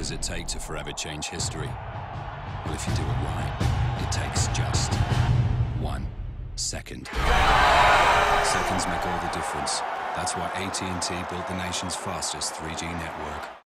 does it take to forever change history? Well, if you do it right, it takes just one second. Seconds make all the difference. That's why AT&T built the nation's fastest 3G network.